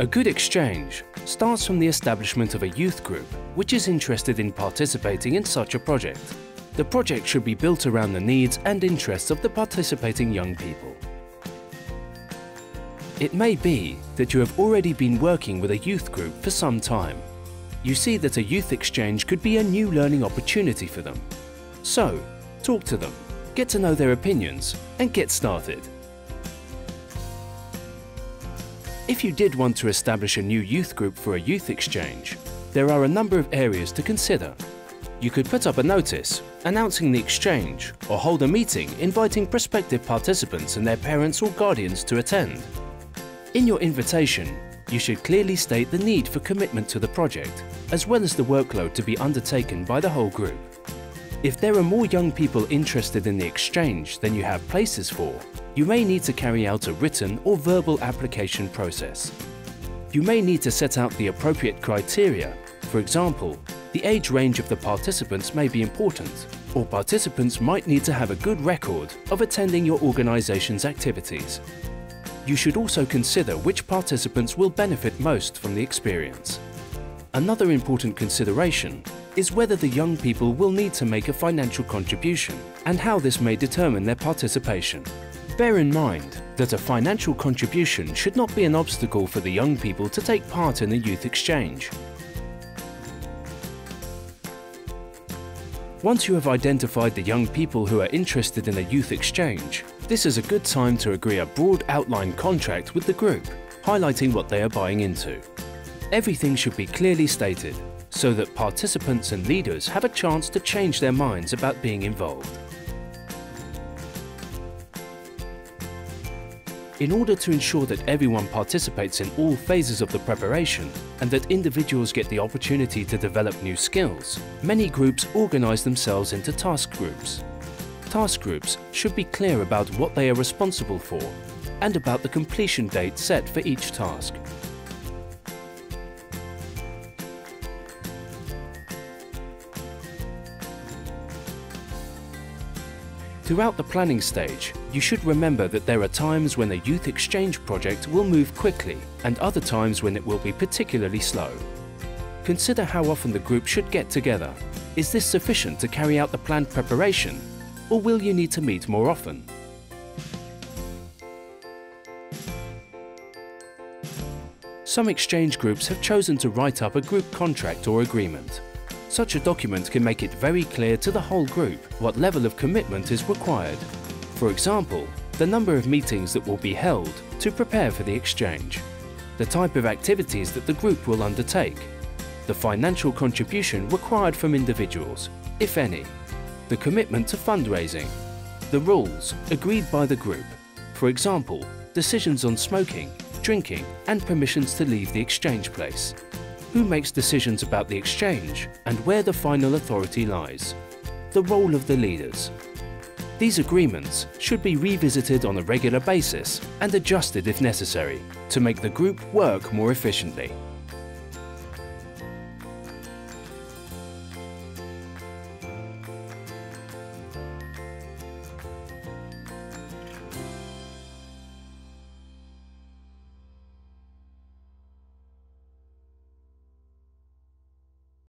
A good exchange starts from the establishment of a youth group which is interested in participating in such a project. The project should be built around the needs and interests of the participating young people. It may be that you have already been working with a youth group for some time. You see that a youth exchange could be a new learning opportunity for them. So, talk to them, get to know their opinions and get started. If you did want to establish a new youth group for a youth exchange, there are a number of areas to consider. You could put up a notice announcing the exchange or hold a meeting inviting prospective participants and their parents or guardians to attend. In your invitation, you should clearly state the need for commitment to the project, as well as the workload to be undertaken by the whole group. If there are more young people interested in the exchange than you have places for, you may need to carry out a written or verbal application process. You may need to set out the appropriate criteria. For example, the age range of the participants may be important, or participants might need to have a good record of attending your organisation's activities. You should also consider which participants will benefit most from the experience. Another important consideration is whether the young people will need to make a financial contribution and how this may determine their participation. Bear in mind that a financial contribution should not be an obstacle for the young people to take part in the youth exchange. Once you have identified the young people who are interested in a youth exchange, this is a good time to agree a broad outline contract with the group, highlighting what they are buying into. Everything should be clearly stated, so that participants and leaders have a chance to change their minds about being involved. In order to ensure that everyone participates in all phases of the preparation and that individuals get the opportunity to develop new skills, many groups organise themselves into task groups. Task groups should be clear about what they are responsible for and about the completion date set for each task. Throughout the planning stage, you should remember that there are times when a youth exchange project will move quickly and other times when it will be particularly slow. Consider how often the group should get together. Is this sufficient to carry out the planned preparation or will you need to meet more often? Some exchange groups have chosen to write up a group contract or agreement. Such a document can make it very clear to the whole group what level of commitment is required. For example, the number of meetings that will be held to prepare for the exchange, the type of activities that the group will undertake, the financial contribution required from individuals, if any, the commitment to fundraising, the rules agreed by the group, for example, decisions on smoking, drinking and permissions to leave the exchange place, who makes decisions about the exchange and where the final authority lies, the role of the leaders. These agreements should be revisited on a regular basis and adjusted if necessary to make the group work more efficiently.